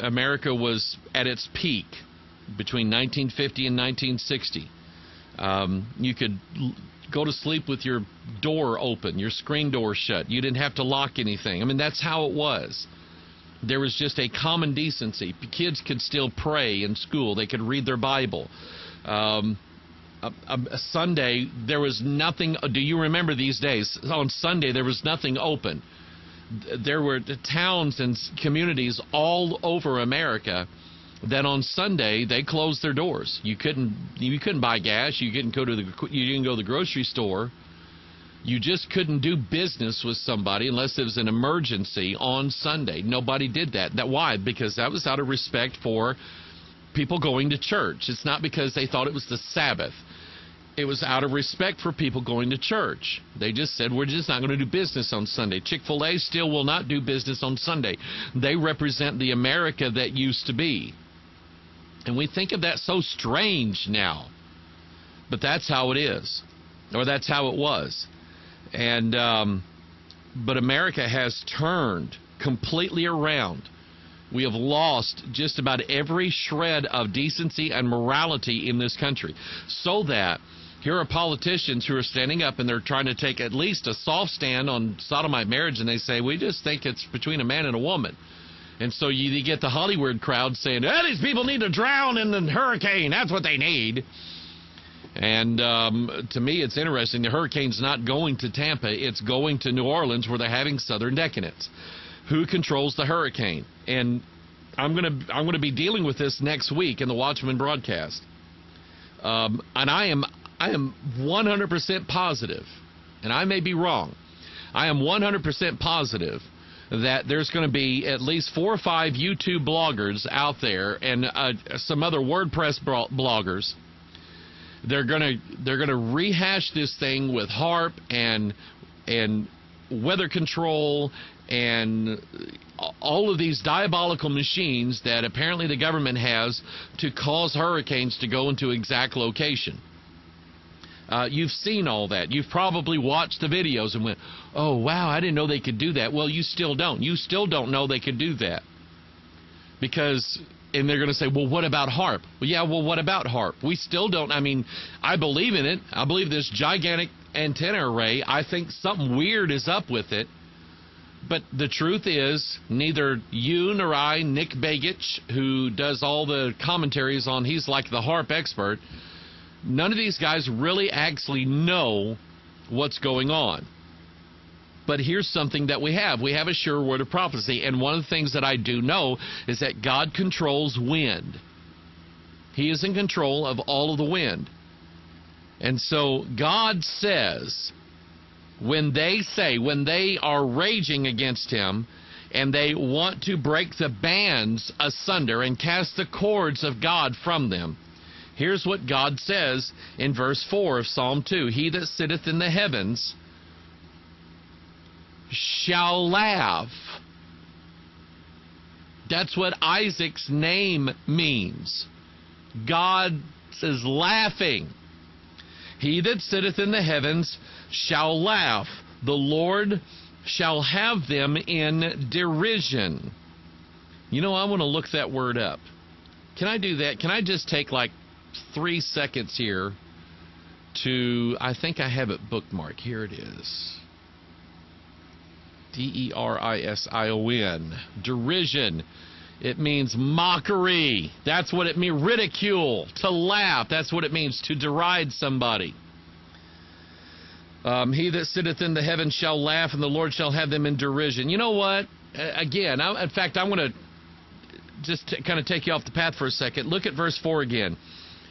America was at its peak between 1950 and 1960. Um, you could l- go to sleep with your door open, your screen door shut. You didn't have to lock anything. I mean, that's how it was. There was just a common decency. Kids could still pray in school, they could read their Bible. Um, a, a, a Sunday, there was nothing. Do you remember these days? On Sunday, there was nothing open. There were towns and communities all over America that on Sunday they closed their doors. You couldn't you couldn't buy gas. You couldn't go to the you didn't go to the grocery store. You just couldn't do business with somebody unless it was an emergency on Sunday. Nobody did that. That why? Because that was out of respect for people going to church. It's not because they thought it was the Sabbath. It was out of respect for people going to church. They just said, we're just not going to do business on Sunday. Chick fil A still will not do business on Sunday. They represent the America that used to be. And we think of that so strange now. But that's how it is, or that's how it was. And, um, but America has turned completely around. We have lost just about every shred of decency and morality in this country. So that here are politicians who are standing up and they're trying to take at least a soft stand on sodomite marriage, and they say, we just think it's between a man and a woman. And so you, you get the Hollywood crowd saying, oh, these people need to drown in the hurricane. That's what they need. And um, to me, it's interesting. The hurricane's not going to Tampa, it's going to New Orleans where they're having southern decadence. Who controls the hurricane? And I'm going to I'm to be dealing with this next week in the Watchman broadcast. Um, and I am I am 100% positive, and I may be wrong. I am 100% positive that there's going to be at least four or five YouTube bloggers out there and uh, some other WordPress bloggers. They're going to they're going to rehash this thing with HAARP and and weather control and all of these diabolical machines that apparently the government has to cause hurricanes to go into exact location. Uh, you've seen all that. You've probably watched the videos and went, oh, wow, I didn't know they could do that. Well, you still don't. You still don't know they could do that. Because, and they're going to say, well, what about HAARP? Well, yeah, well, what about HAARP? We still don't. I mean, I believe in it. I believe this gigantic antenna array. I think something weird is up with it. But the truth is, neither you nor I, Nick Begich, who does all the commentaries on, he's like the HAARP expert, None of these guys really actually know what's going on. But here's something that we have. We have a sure word of prophecy. And one of the things that I do know is that God controls wind. He is in control of all of the wind. And so God says, when they say, when they are raging against Him, and they want to break the bands asunder and cast the cords of God from them, Here's what God says in verse 4 of Psalm 2 He that sitteth in the heavens shall laugh. That's what Isaac's name means. God is laughing. He that sitteth in the heavens shall laugh. The Lord shall have them in derision. You know, I want to look that word up. Can I do that? Can I just take like three seconds here to, I think I have it bookmarked. Here it is. D E R I S I O N. Derision. It means mockery. That's what it means. Ridicule. To laugh. That's what it means. To deride somebody. Um, he that sitteth in the heavens shall laugh, and the Lord shall have them in derision. You know what? Again, I, in fact, I'm going to just kind of take you off the path for a second. Look at verse 4 again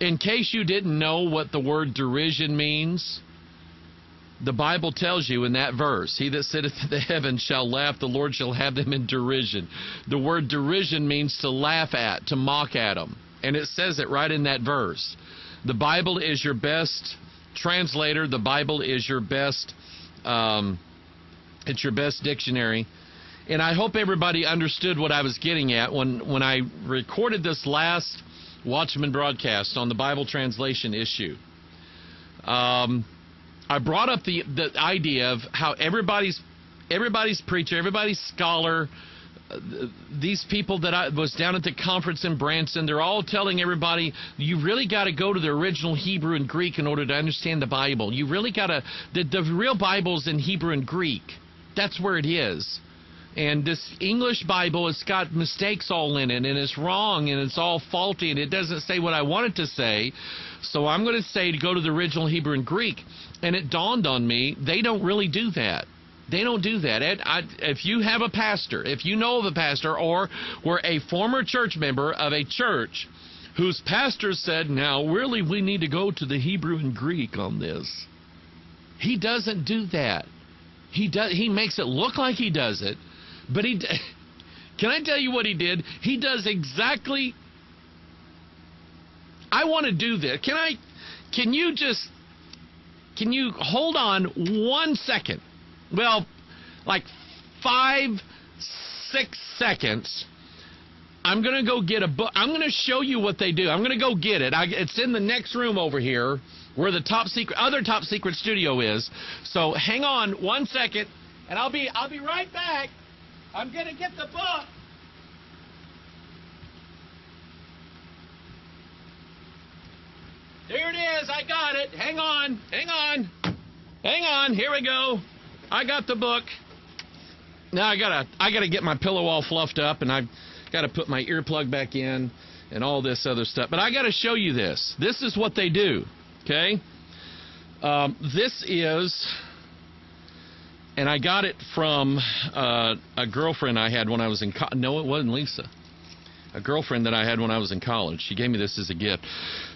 in case you didn't know what the word derision means, the Bible tells you in that verse, He that sitteth in the heavens shall laugh, the Lord shall have them in derision. The word derision means to laugh at, to mock at them. And it says it right in that verse. The Bible is your best translator, the Bible is your best um, it's your best dictionary. And I hope everybody understood what I was getting at when, when I recorded this last Watchman broadcast on the Bible translation issue. Um, I brought up the the idea of how everybody's everybody's preacher, everybody's scholar, these people that I was down at the conference in Branson, they're all telling everybody you really got to go to the original Hebrew and Greek in order to understand the Bible. You really got to the, the real Bible's in Hebrew and Greek. That's where it is. And this English Bible, it's got mistakes all in it, and it's wrong, and it's all faulty, and it doesn't say what I want it to say. So I'm going to say to go to the original Hebrew and Greek. And it dawned on me, they don't really do that. They don't do that. Ed, I, if you have a pastor, if you know of a pastor, or were a former church member of a church whose pastor said, now really we need to go to the Hebrew and Greek on this. He doesn't do that. He does. He makes it look like he does it, but he, can I tell you what he did? He does exactly. I want to do this. Can I? Can you just? Can you hold on one second? Well, like five, six seconds. I'm gonna go get a book. I'm gonna show you what they do. I'm gonna go get it. I, it's in the next room over here, where the top secret, other top secret studio is. So hang on one second, and I'll be I'll be right back. I'm going to get the book. There it is. I got it. Hang on. Hang on. Hang on. Here we go. I got the book. Now I gotta I gotta get my pillow all fluffed up and I've gotta put my earplug back in and all this other stuff. But I gotta show you this. This is what they do. Okay. Um, this is and I got it from uh, a girlfriend I had when I was in co- no, it wasn't Lisa. A girlfriend that I had when I was in college. She gave me this as a gift.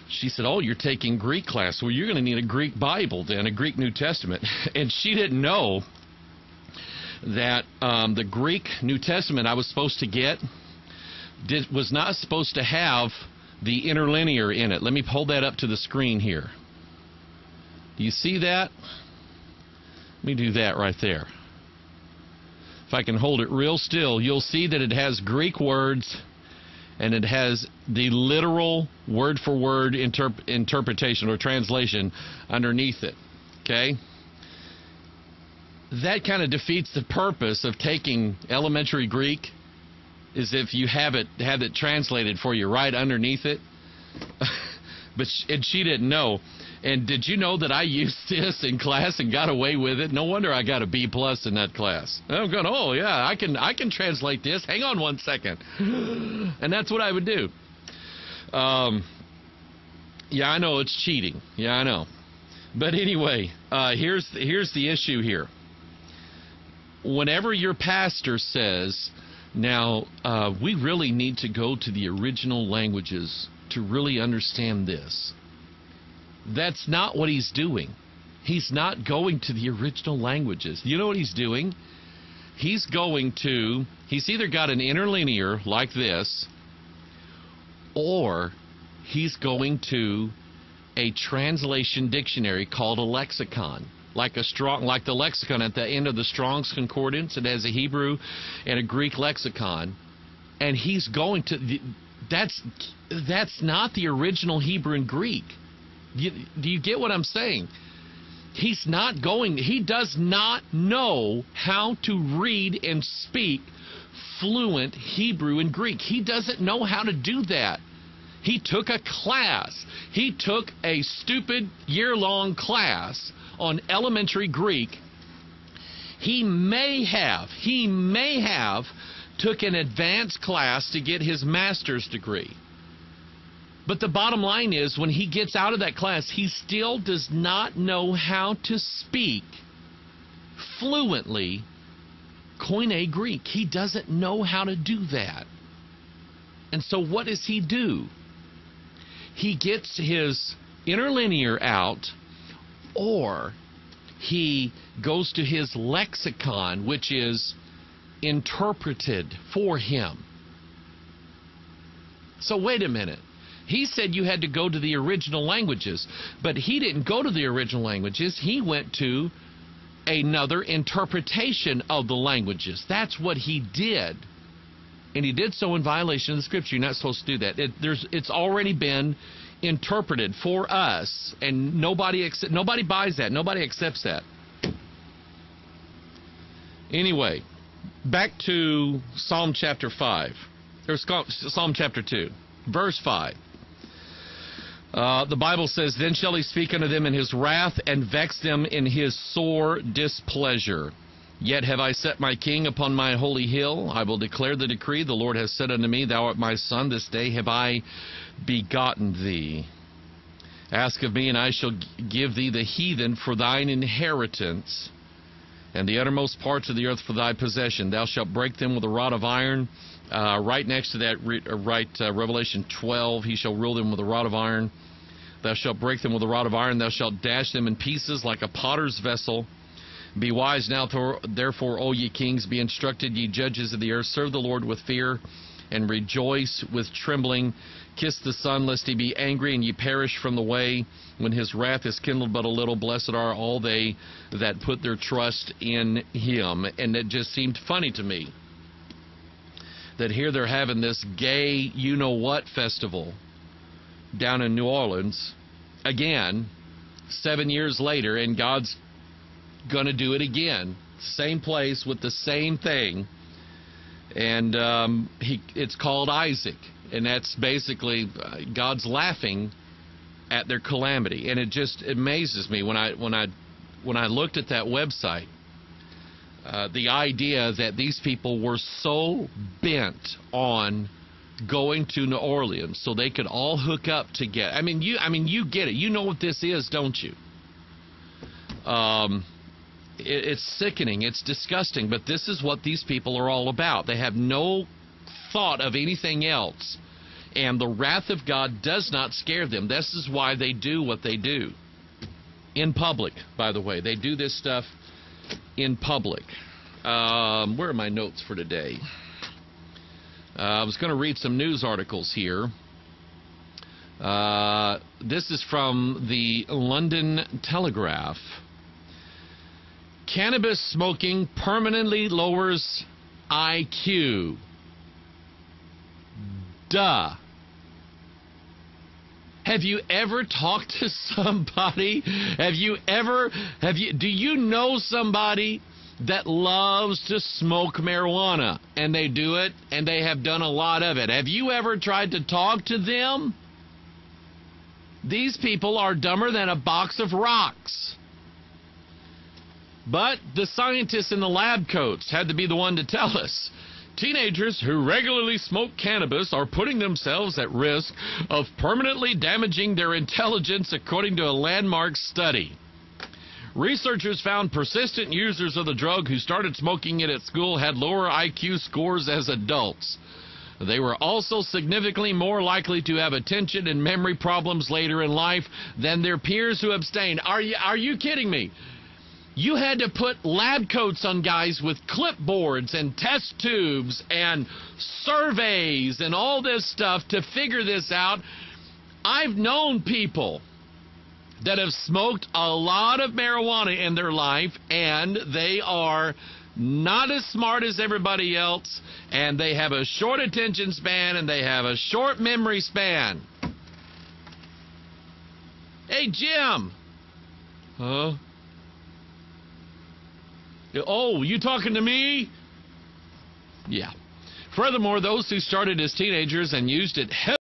She said, "Oh, you're taking Greek class. Well, you're going to need a Greek Bible then, a Greek New Testament." And she didn't know that um, the Greek New Testament I was supposed to get did, was not supposed to have the interlinear in it. Let me hold that up to the screen here. Do you see that? Let me do that right there. If I can hold it real still, you'll see that it has Greek words and it has the literal word for word interp- interpretation or translation underneath it. Okay? That kind of defeats the purpose of taking elementary Greek is if you have it have it translated for you right underneath it. but she, and she didn't know. And did you know that I used this in class and got away with it? No wonder I got a B plus in that class. I'm going, oh yeah, I can I can translate this. Hang on one second, and that's what I would do. Um, yeah, I know it's cheating. Yeah, I know. But anyway, uh, here's here's the issue here. Whenever your pastor says, "Now uh, we really need to go to the original languages to really understand this," That's not what he's doing. He's not going to the original languages. You know what he's doing? He's going to, he's either got an interlinear like this, or he's going to a translation dictionary called a lexicon like a strong like the lexicon at the end of the Strong's concordance it has a Hebrew and a Greek lexicon and he's going to that's that's not the original Hebrew and Greek you, do you get what I'm saying? He's not going, he does not know how to read and speak fluent Hebrew and Greek. He doesn't know how to do that. He took a class. He took a stupid year long class on elementary Greek. He may have, he may have took an advanced class to get his master's degree. But the bottom line is, when he gets out of that class, he still does not know how to speak fluently Koine Greek. He doesn't know how to do that. And so, what does he do? He gets his interlinear out, or he goes to his lexicon, which is interpreted for him. So, wait a minute. He said you had to go to the original languages, but he didn't go to the original languages. He went to another interpretation of the languages. That's what he did. And he did so in violation of the scripture. You're not supposed to do that. It, it's already been interpreted for us, and nobody nobody buys that. Nobody accepts that. Anyway, back to Psalm chapter 5, or Psalm chapter 2, verse 5. Uh, the Bible says, Then shall he speak unto them in his wrath, and vex them in his sore displeasure. Yet have I set my king upon my holy hill. I will declare the decree. The Lord has said unto me, Thou art my son. This day have I begotten thee. Ask of me, and I shall give thee the heathen for thine inheritance, and the uttermost parts of the earth for thy possession. Thou shalt break them with a rod of iron. Uh, right next to that, uh, right uh, Revelation 12, he shall rule them with a rod of iron. Thou shalt break them with a rod of iron. Thou shalt dash them in pieces like a potter's vessel. Be wise now, therefore, O ye kings, be instructed, ye judges of the earth. Serve the Lord with fear and rejoice with trembling. Kiss the Son, lest he be angry and ye perish from the way when his wrath is kindled but a little. Blessed are all they that put their trust in him. And it just seemed funny to me that here they're having this gay you know what festival down in New Orleans again seven years later, and God's going to do it again. Same place with the same thing. And um, he, it's called Isaac. And that's basically uh, God's laughing at their calamity. And it just amazes me when I, when I, when I looked at that website. Uh, the idea that these people were so bent on going to New Orleans so they could all hook up together. I mean, you I mean you get it. You know what this is, don't you? Um, it's sickening. It's disgusting. But this is what these people are all about. They have no thought of anything else. And the wrath of God does not scare them. This is why they do what they do. In public, by the way. They do this stuff in public. Um, where are my notes for today? Uh, I was going to read some news articles here. Uh, this is from the London Telegraph. Cannabis smoking permanently lowers IQ. Duh. Have you ever talked to somebody? Have you ever have you do you know somebody that loves to smoke marijuana and they do it and they have done a lot of it. Have you ever tried to talk to them? These people are dumber than a box of rocks. But the scientists in the lab coats had to be the one to tell us. Teenagers who regularly smoke cannabis are putting themselves at risk of permanently damaging their intelligence, according to a landmark study. Researchers found persistent users of the drug who started smoking it at school had lower IQ scores as adults. They were also significantly more likely to have attention and memory problems later in life than their peers who abstained. Are you, are you kidding me? You had to put lab coats on guys with clipboards and test tubes and surveys and all this stuff to figure this out. I've known people that have smoked a lot of marijuana in their life and they are not as smart as everybody else and they have a short attention span and they have a short memory span. Hey, Jim. Huh? Oh, you talking to me? Yeah. Furthermore, those who started as teenagers and used it heavily